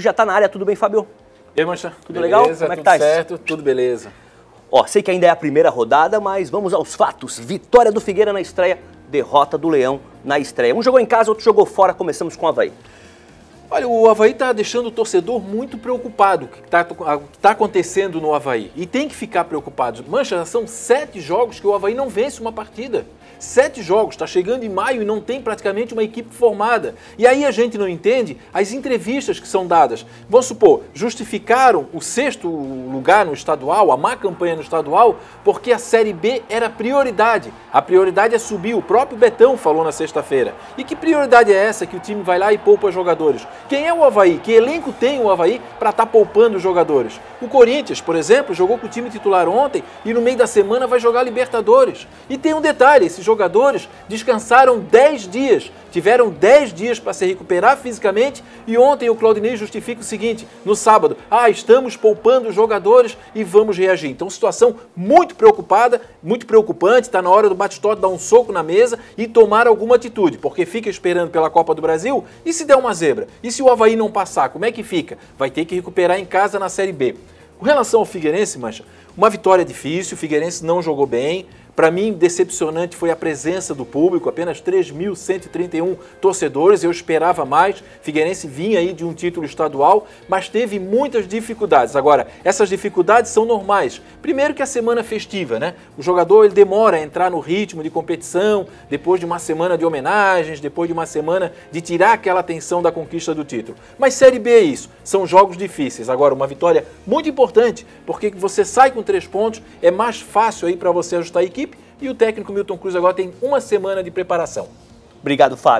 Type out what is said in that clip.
já está na área. Tudo bem, Fábio? E aí, Mancha? Tudo legal? Beleza, Como é que tudo tá? certo, tudo beleza. Ó, sei que ainda é a primeira rodada, mas vamos aos fatos. Vitória do Figueira na estreia, derrota do Leão na estreia. Um jogou em casa, outro jogou fora. Começamos com o Havaí. Olha, o Havaí está deixando o torcedor muito preocupado com o que está tá acontecendo no Havaí. E tem que ficar preocupado. Mancha, são sete jogos que o Havaí não vence uma partida. Sete jogos, está chegando em maio e não tem praticamente uma equipe formada. E aí a gente não entende as entrevistas que são dadas. Vamos supor, justificaram o sexto lugar no estadual, a má campanha no estadual, porque a Série B era prioridade. A prioridade é subir, o próprio Betão falou na sexta-feira. E que prioridade é essa que o time vai lá e poupa jogadores? Quem é o Havaí? Que elenco tem o Havaí para estar tá poupando jogadores? O Corinthians, por exemplo, jogou com o time titular ontem e no meio da semana vai jogar Libertadores. E tem um detalhe: esses jogadores descansaram 10 dias, tiveram 10 dias para se recuperar fisicamente e ontem o Claudinei justifica o seguinte, no sábado, ah, estamos poupando os jogadores e vamos reagir. Então, situação muito preocupada, muito preocupante, está na hora do Batistote dar um soco na mesa e tomar alguma atitude, porque fica esperando pela Copa do Brasil e se der uma zebra? E se o Havaí não passar, como é que fica? Vai ter que recuperar em casa na Série B. Com relação ao Figueirense, Mancha, uma vitória difícil, o Figueirense não jogou bem, para mim, decepcionante foi a presença do público, apenas 3.131 torcedores, eu esperava mais. Figueirense vinha aí de um título estadual, mas teve muitas dificuldades. Agora, essas dificuldades são normais. Primeiro que a semana festiva, né? O jogador ele demora a entrar no ritmo de competição, depois de uma semana de homenagens, depois de uma semana de tirar aquela atenção da conquista do título. Mas Série B é isso, são jogos difíceis. Agora, uma vitória muito importante, porque você sai com três pontos, é mais fácil aí para você ajustar a equipe e o técnico Milton Cruz agora tem uma semana de preparação. Obrigado, Fábio.